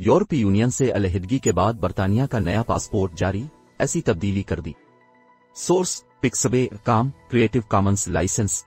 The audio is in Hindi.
यूरोपीय यूनियन से अलहदगी के बाद बरतानिया का नया पासपोर्ट जारी, ऐसी तब्दीली कर दी। सोर्स पिक्सबे काम, क्रिएटिव कॉमन्स लाइसेंस।